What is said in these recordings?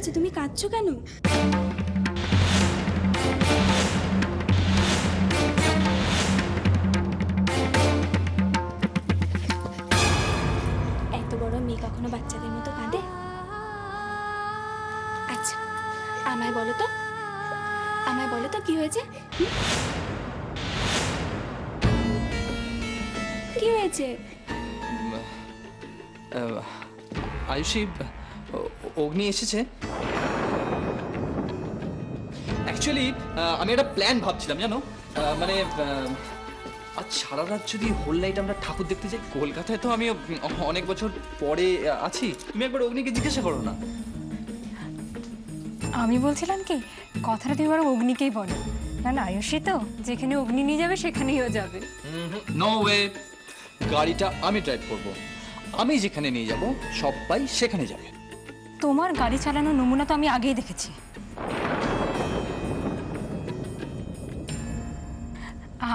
হয়েছে? তুমি কাঁদছো কেন? এত বড় মেয়ে কখনো বাচ্চাদের মতো কাঁদে? আচ্ছা আমায় বলো তো। আমায় বলো তো কি হয়েছে? কি হয়েছে? আয়ুষী অগ্নি এসেছে। অ্যাকচুয়ালি আমি একটা প্ল্যান ভাবছিলাম জানো? মানে আজ সারা রাত যদি হোল নাইট আমরা ঠাকুর দেখতে যাই কলকাতায় তো আমি অনেক বছর পরে আছি। তুমি একবার অগ্নিকে জিজ্ঞাসা করো না। আমি বলছিলাম কি কথাটা তুমি বরং অগ্নিকেই বলো। না না আয়ুষী তো যেখানে অগ্নি নিয়ে যাবে সেখানেই ও যাবে নো ওয়ে গাড়িটা আমি ড্রাইভ করব। আমি যেখানে নিয়ে যাব সবাই সেখানে যাবে। তোমার গাড়ি চালানোর নমুনা তো আমি আগেই দেখেছি।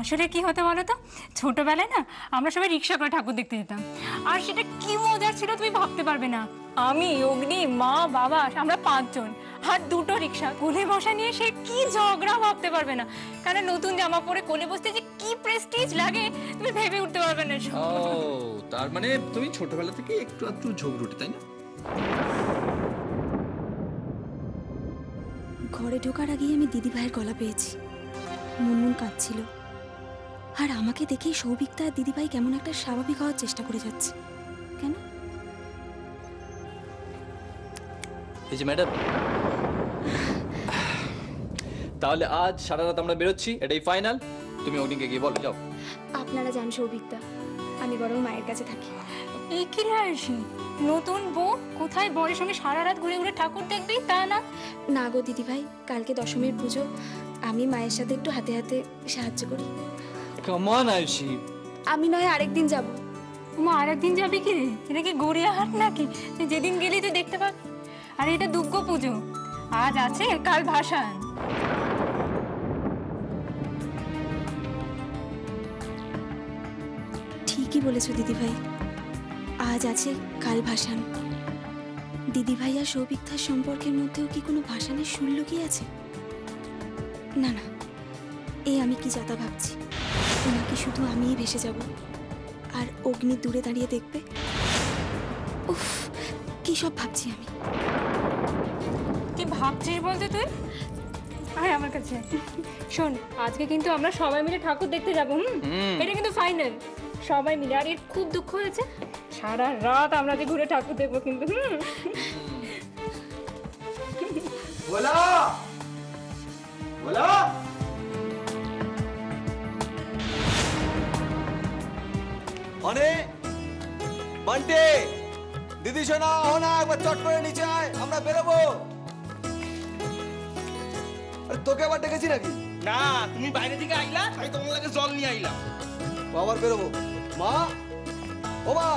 আসলে কি হতো বলো তো ছোটবেলায় না, আমরা সবাই রিক্সা করে ঠাকুর দেখতে যেতাম। আর সেটা কি মজার ছিল তুমি ভাবতে পারবে না। আমি, অগ্নি, মা, বাবা, আমরা পাঁচজন আর দুটো রিক্সা। কোলে বসা নিয়ে সে কি ঝগড়া ভাবতে পারবে না। কারণ নতুন জামা পরে কোলে বসতে যে কি প্রেস্টিজ লাগে, তুমি ভেবে উঠতে পারবে না তার মানে তুমি ছোটবেলা থেকে একটু একটু ঝগড়ুটে, তাই না? ঘরে ঢোকার আগেই আমি দিদি ভাইয়ের গলা পেয়েছি। মুনমুন কাঁদছিল। আর আমাকে দেখেই সৌভিকতা আর দিদিভাই কেমন একটা স্বাভাবিক হওয়ার চেষ্টা করে যাচ্ছে। কেন? এই যে ম্যাডাম। তাহলে আজ সারা রাত আমরা বেরোচ্ছি এটাই ফাইনাল। তুমি অগ্নিকে গিয়ে বলো যাও। আপনারা জান সৌভিকতা আমি বরং মায়ের কাছে থাকি। এই কি রে আয়ুষী? নতুন বউ? কোথায় বরের সঙ্গে সারা রাত ঘুরে ঘুরে ঠাকুর দেখবি? তা না। না গো দিদিভাই কালকে দশমীর পুজো। আমি মায়ের সাথে একটু হাতে হাতে সাহায্য করি। কমান আয়ুষী। আমি নয় আরেকদিন যাব। মা আরেকদিন যাবি কি রে? এটা কি গড়িয়াহাট নাকি? তুই যেদিন গেলি তুই দেখতে পাবি। আর এটা দুর্গ পুজো। আজ আছে কাল ভাসান। ঠিকই বলেছ দিদিভাই। আজ আছে কাল ভাসান। দিদিভাই আর সৌভিকতার সম্পর্কের মধ্যেও কি কোনো ভাসানের সুর কি আছে? না না এই আমি কি যাতা ভাবছি। ওনাকে শুধু আমিই ভেসে যাব। আর অগ্নি দূরে দাঁড়িয়ে দেখবে। উফ কি সব ভাবছি আমি। কি ভাবছিস বলতে তুই? আয় আমার কাছে। শোন আজকে কিন্তু আমরা সবাই মিলে ঠাকুর দেখতে যাব হুম? হুম। এটা কিন্তু ফাইনাল। সবাই মিলে আর এর খুব দুঃখ হয়েছে সারা রাত আমরা যে ঘুরে ঠাকুর দেবো কিন্তু দিদি সোনা অনা একবার চট করে নিচে আয় আমরা বেরোবো। তোকে আবার ডেকেছি নাকি? না তুমি বাইরে থেকে আইলা তাই তোমার জল নিয়ে আইলাম। আবার বেরোবো। মা ও মা।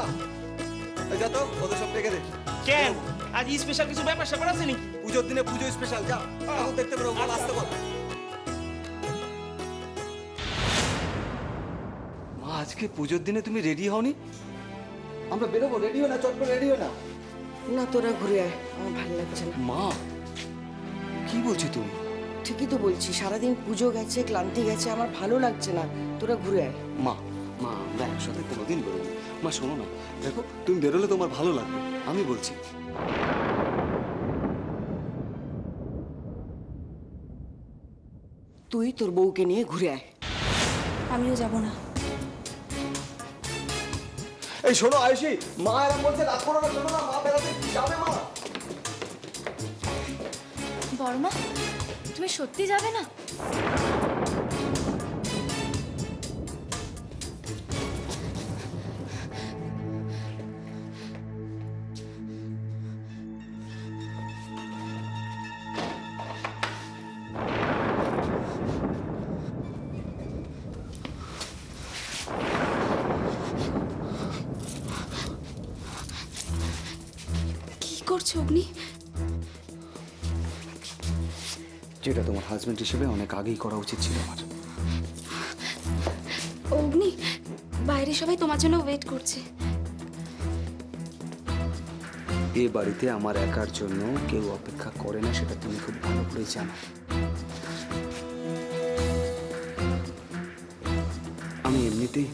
এই যা তো ওদের সব ডেকে দে। কেন? আজ স্পেশাল কিছু ব্যাপার স্যাপার আছে নাকি? পুজোর দিনে পুজো স্পেশাল যা। এখন দেখতে বেরোবো বল আসতে বল মা আজকে পুজোর দিনে তুমি রেডি হওনি? আমরা বেরোবো রেডি হো না চট করে রেডি হো না। না তোরা ঘুরে আয় আমার ভালো লাগছে না। মা কি বলছি তুমি? ঠিকই তো বলছি সারাদিন পুজো গেছে ক্লান্তি গেছে আমার ভালো লাগছে না। তোরা ঘুরে আয়। মা মা আমরা একসাথে কোনোদিন বেরোবো মা শোনো না। দেখো তুমি বেরোলে তোমার ভালো লাগবে। আমি বলছি। তুই তোর বউকে নিয়ে ঘুরে আয়। আমিও যাব না। এই শোনো আয়ুষি মা এরকম বলছে রাত করো না শোনো না মা বেরোতে যাবে মা। বর্মা তুমি সত্যি যাবে না? যেটা তোমার হাজবেন্ড হিসেবে অনেক আগেই করা উচিত ছিল আমার। অগ্নি বাইরে সবাই তোমার জন্য ওয়েট করছে। এ বাড়িতে আমার একার জন্য কেউ অপেক্ষা করে না সেটা তুমি খুব ভালো করে জানো। আমি এমনিতেই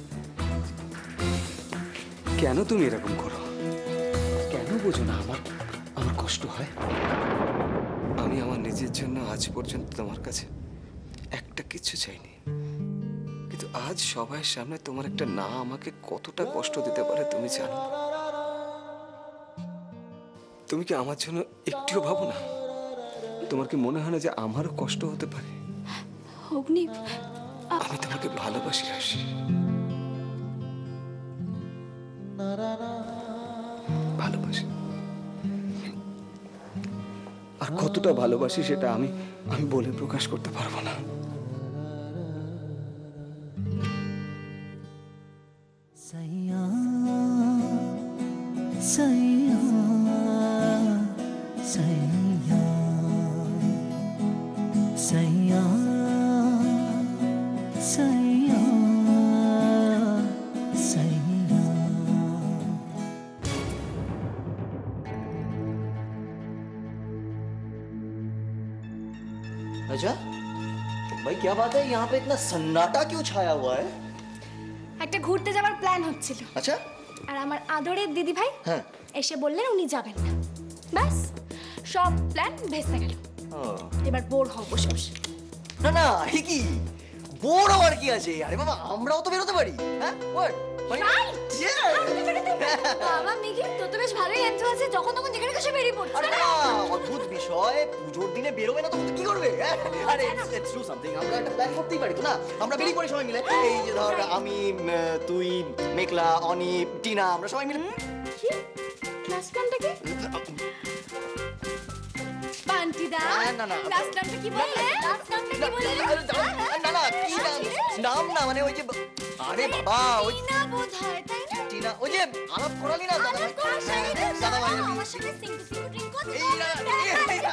কেন তুমি এরকম করো? কেন বোঝো না আমার? আমার কষ্ট হয়। নিজের জন্য আজ পর্যন্ত তোমার কাছে একটা কিছু চাইনি। কিন্তু আজ সবাই সামনে তোমার একটা না আমাকে কতটা কষ্ট দিতে পারে তুমি জানো? তুমি কি আমার জন্য একটিও ভাবো না? তোমার কি মনে হয় না যে আমারও কষ্ট হতে পারে? অগ্নি আমি তোমাকে ভালোবাসি আসি কতটা ভালোবাসি সেটা আমি আমি বলে প্রকাশ করতে পারব না। সাই क्या बात है यहाँ पे इतना सन्नाटा क्यों छाया हुआ है একটা ঘুরতে যাওয়ার প্ল্যান হচ্ছিল अच्छा আর আমার আদরের দিদি ভাই হ্যাঁ এসে বললেন উনি যাবেন না ব্যাস সব প্ল্যান ভেস্তে গেল ও, এবার বোর হও বসে বসে না না এ কি বোর হওয়ার কি আছে আরে বাবা আমরাও তো বেরোতে পারি হ্যাঁ Yeah! বাবা মিকি তোর তো বেশ ভালোই এন্ট্রো আছে। যখন তখন যেখানে খুশি বেরিয়ে পড়ছিস আরে না অদ্ভুত বিষয়। পুজোর দিনে বেরোবে না তখন কি করবে? হ্যাঁ? আরে লেটস ডু সামথিং আমরা একটা প্ল্যান করতেই পারি তো না? আমরা বেরিয়ে পড়ি সবাই মিলে। এই যে ধর আমি তুই মেঘলা অনি টিনা আমরা সবাই মিলে কি? ক্লাস প্ল্যানটা কি? পান্টিদা না, না, না। ক্লাস প্ল্যানটা কি বললে? ক্লাস প্ল্যানটা কি বললে? না না কি নাম? নাম না মানে ওই যে আরে বাবা ওই হয় তাই না টিনা ওই যে আলাপ করালি না দাদা হ্যাঁ, দাদা ভাই আমার সাথে সিঙ্গু সিঙ্গু ড্রিঙ্ক করতে না, এই না,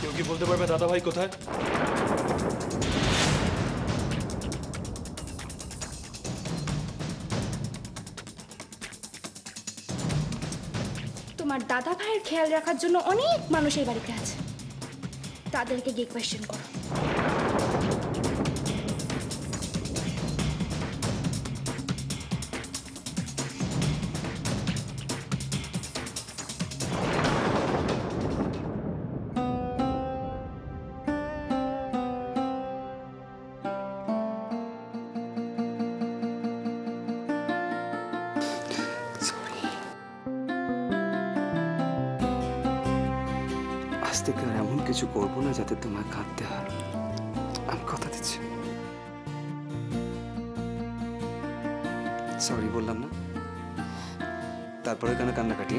কেউ কি বলতে পারবে দাদা ভাই কোথায় খেয়াল রাখার জন্য অনেক মানুষ এই বাড়িতে আছে। তাদেরকে গিয়ে কোয়েশ্চেন করো। কিছু করব না যাতে তোমায় কাঁদতে হয়। আমি কথা দিচ্ছি। সরি বললাম না। তারপরে কেন কান্নাকাটি?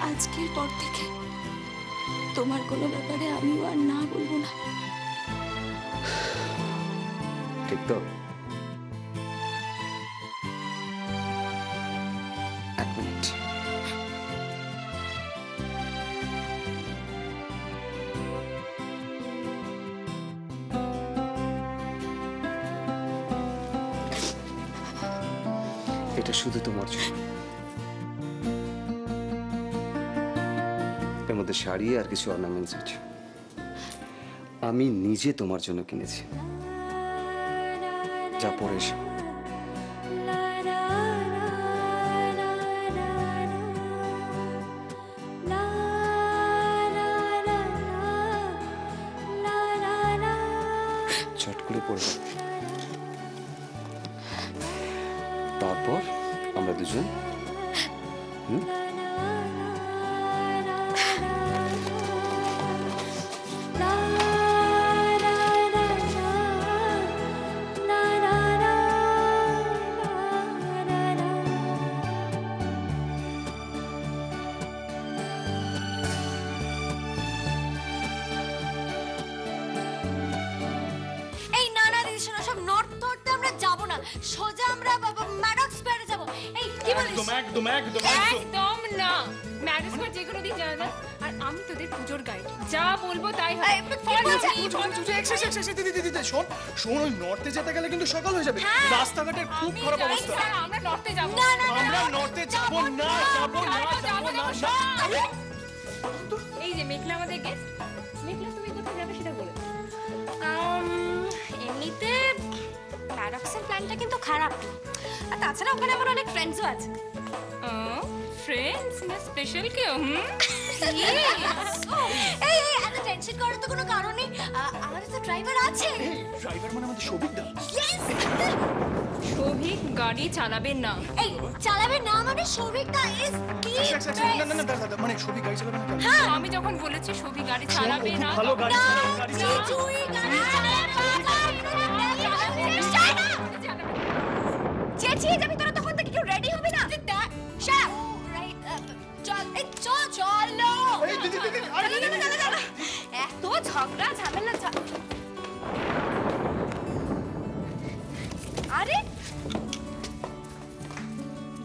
আজকের পর থেকে তোমার কোনো ব্যাপারে আমিও আর না বলব না। ঠিক তো। শুধু তোমার জন্য এর মধ্যে শাড়ি আর কিছু অর্নামেন্টস আছে। আমি নিজে তোমার জন্য কিনেছি। যা পরে এসো। চট করে পড়বে তারপর আমরা দুজন। হুম? সোজা আমরা কি বলিস একদম একদম একদম একদম না। ম্যারেজ পর যে কোনো দিন যাবে না। আর আমি তোদের পুজোর গাইড যা বলব তাই হবে। শোন শোন ওই নর্থে যেতে গেলে কিন্তু সকাল হয়ে যাবে। রাস্তাঘাটের খুব খারাপ অবস্থা। আমরা নর্থে যাব। আমরা নর্থে যাব না যাব না যাব না এই যে মেঘলা আমাদের গেস্ট প্ল্যানটা কিন্তু খারাপ। আর তাছাড়া ওখানে আমার অনেক ফ্রেন্ডসও আছে। ফ্রেন্ডস না স্পেশাল কেউ? হুম? এই এই এত টেনশন করার তো কোনো কারণ নেই। আমাদের তো ড্রাইভার আছে। ড্রাইভার মানে আমাদের সবিক দা। ইয়েস গাড়ি চালাবে না। এই চালাবে না মানে সৌভিকটা ইজ না না না দাদা দাদা মানে সবিক গাড়ি চালাবে না হ্যাঁ। আমি যখন বলেছি সৌভিক গাড়ি চালাবে না ভালো গাড়ি না চালাবে গাড়ি চালাবে। চেঁচিয়ে যাবি তোরা তখন থেকে কেউ রেডি হবে না। শাট চল। চল। চলো। এত ঝগড়া ঝামেলা আরে!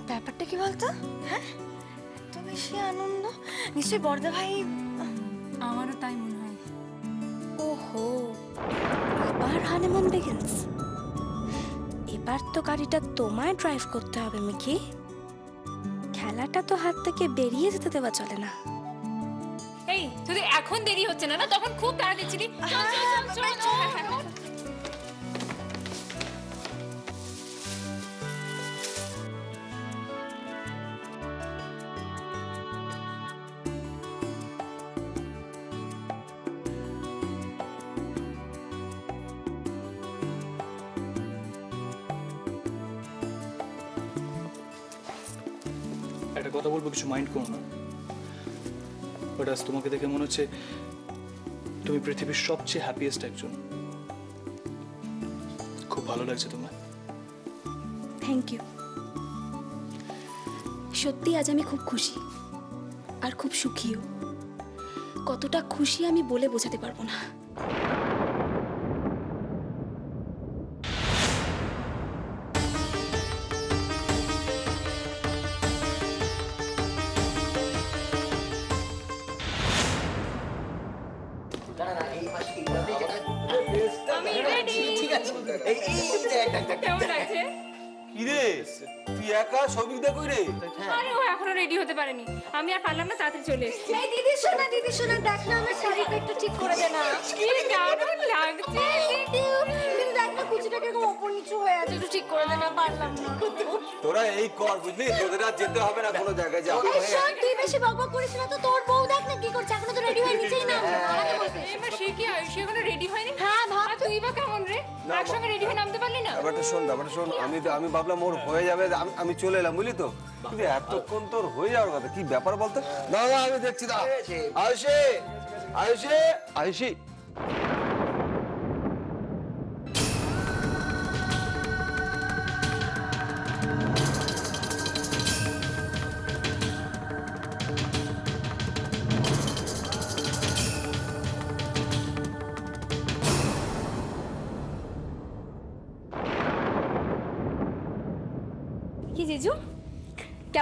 ব্যাপারটা কি বলতো? হ্যাঁ? এত বেশি আনন্দ। নিশ্চয়ই বর্দা ভাই আমারও তাই মনে হয়। ওহো আবার হানিমুন বিগিনস এবার তো গাড়িটা তোমায় ড্রাইভ করতে হবে মিকি। খেলাটা তো হাত থেকে বেরিয়ে যেতে দেওয়া চলে না। এই যদি এখন দেরি হচ্ছে না না? তখন খুব তাড়া দিচ্ছিলি বলব কিছু মাইন্ড করো না। বাট আজ তোমাকে দেখে মনে হচ্ছে তুমি পৃথিবীর সবচেয়ে হ্যাপিয়েস্ট একজন। খুব ভালো লাগছে তোমার। থ্যাংক ইউ সত্যি আজ আমি খুব খুশি আর খুব সুখীও। কতটা খুশি আমি বলে বোঝাতে পারব না। আমি আর পারলাম না তাড়াতাড়ি চলে এসেছি। এই দিদি শোনা দিদি শোনা দেখ না আমার শাড়িটা একটু ঠিক করে দে না। কি দারুণ লাগছে। কিন্তু দেখ না কুচিটা কীরকম ওপর নিচু হয়ে আছে। একটু ঠিক করে দে না পারলাম না। তোরা এই কর বুঝলি? তোদের আর যেতে হবে না কোনো জায়গায় যা এই শোন, তুই বেশি বকবক করিস না তো তোর বউ দেখ না কি করছে এখনও তো রেডি হয়ে নিচেই না এবার সে কি সে এখনও রেডি হয়নি? হ্যাঁ তুই বা কেমন রে? একসঙ্গে রেডি হয়ে নামতে পারলি না? ব্যাপারটা শোন ব্যাপারটা শোন আমি তো আমি ভাবলাম ওর হয়ে যাবে আমি- আমি চলে এলাম বুঝলি তো? কিন্তু এতক্ষণ তোর হয়ে যাওয়ার কথা কি ব্যাপার বলতো? না না আমি দেখছি না আয়ুষে! আয়ুষে! আয়ুষি।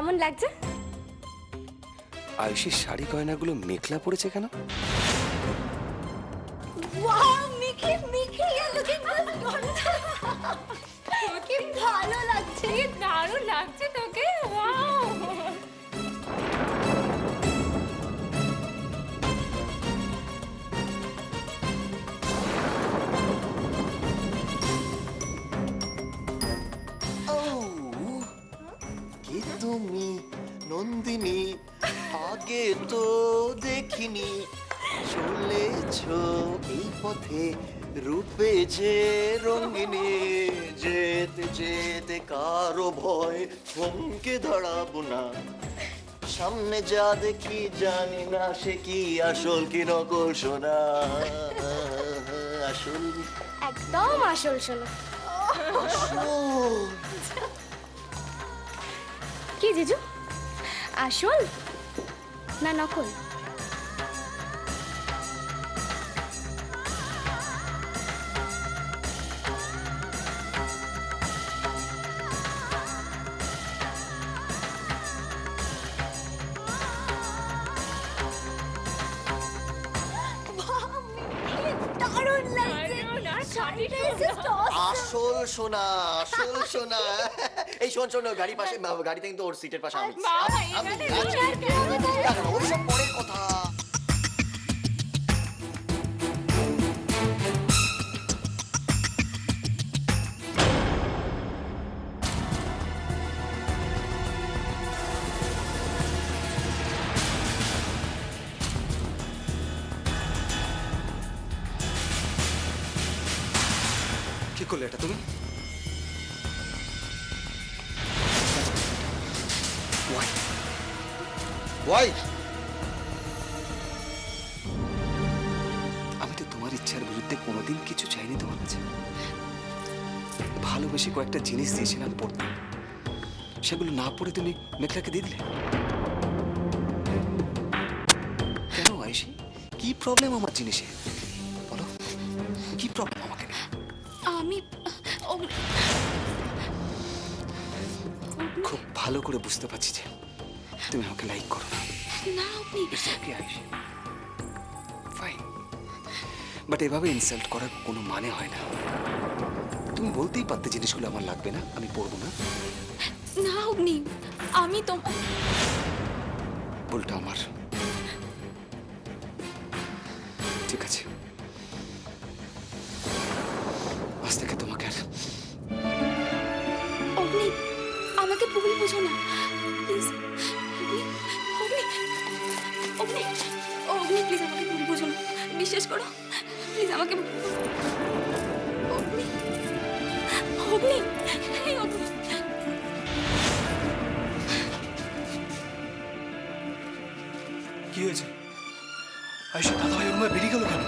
কেমন লাগছে? আয়ুষির শাড়ি গয়নাগুলো মেঘলা পড়েছে কেন? কারও ভয় থমকে দাঁড়াবো না সামনে যা দেখি জানি না সে কি আসল কি নকল সোনা। আসল? একদম আসল সোনা। কি জিজু? আসল না নকল? সোনা আসল সোনা এই শোন শোন গাড়ি পাশে গাড়িতে কিন্তু ওর সিটের পাশে আমি। ওইসব পরের কথা। ইচ্ছার বিরুদ্ধে কোনোদিন কিছু চাইনি তোমার কাছে। ভালোবেসে কয়েকটা জিনিস দিয়েছিলাম পড়তে। সেগুলো না পড়ে তুমি মেঘলাকে দিয়ে দিলে? কেন আয়সি কি প্রবলেম আমার জিনিসে? বলো কি প্রবলেম আমাকে? আমি খুব ভালো করে বুঝতে পারছি যে তুমি আমাকে লাইক করো না। না আইসি ফাইন বাট এভাবে ইনসাল্ট করার কোনো মানে হয় না। তুমি বলতেই পারতে জিনিসগুলো আমার লাগবে না আমি পড়ব না। না অগ্নি আমি তো ভুলটা আমার। ঠিক আছে। আজ থেকে তোমাকে আর অগ্নি আমাকে ভুল বুঝো না। Please Agni Agni Agni please আমাকে ভুল বুঝো না। বিশ্বাস করো। প্লিজ আমাকে। অগ্নি অগ্নি। কি হয়েছে? আয়সা দাদা ভাই রুমে বেরিয়ে গেল কেন?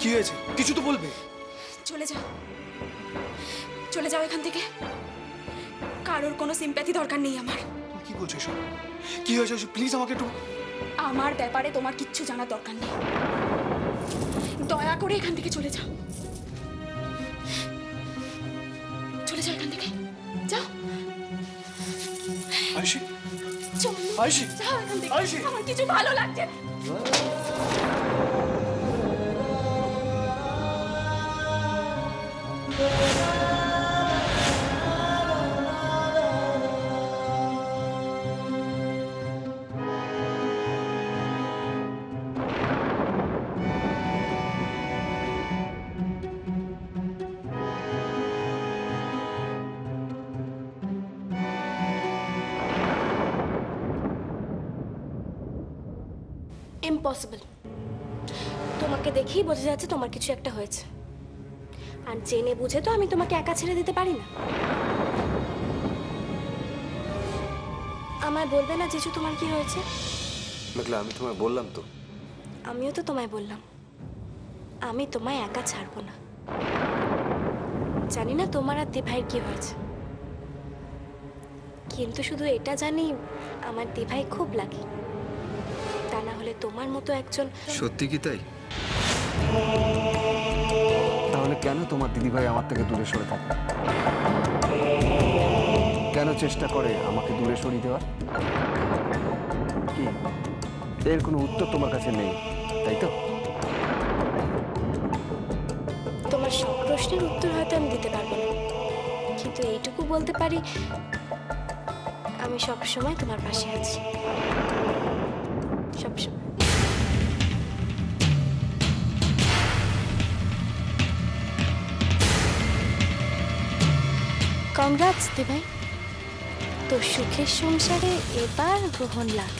কি হয়েছে? কিছু তো বলবে। চলে যাও। চলে যাও এখান থেকে। কারোর কোনো সিম্প্যাথি দরকার নেই আমার। কি বলছো এসব? কি হয়েছে প্লিজ আমাকে একটু আমার ব্যাপারে তোমার কিচ্ছু জানার দরকার নেই। দয়া করে এখান থেকে চলে যাও। চলে যাও এখান থেকে। যাও। আয়সি চলো। আয়সি যাও এখান থেকে। আয়ুষি! আমার কিছু ভালো লাগছে না। ইম্পসিবল তোমাকে দেখেই বোঝা যাচ্ছে তোমার কিছু একটা হয়েছে। আর জেনে বুঝে তো আমি তোমাকে একা ছেড়ে দিতে পারি না। আমায় বলবে না জিজু তোমার কি হয়েছে? মেঘলা আমি তোমায় বললাম তো। আমিও তো তোমায় বললাম। আমি তোমায় একা ছাড়বো না। জানি না তোমার আর দিভাইয়ের কি হয়েছে। কিন্তু শুধু এটা জানি আমার দিভাই খুব লাগে তা না হলে তোমার মতো একজন সত্যি কি তাই? তাহলে কেন তোমার দিদিভাই আমার থেকে দূরে সরে থাকে? কেন চেষ্টা করে আমাকে দূরে সরিয়ে দেওয়ার? কি? এর কোনো উত্তর তোমার কাছে নেই তাই তো? তোমার সব প্রশ্নের উত্তর হয়তো আমি দিতে পারব না। কিন্তু এইটুকু বলতে পারি আমি সব সময় তোমার পাশে আছি। সবসময় কংগ্রাটস দিভাই তোর সুখের সংসারে এবার গ্রহণ লাগ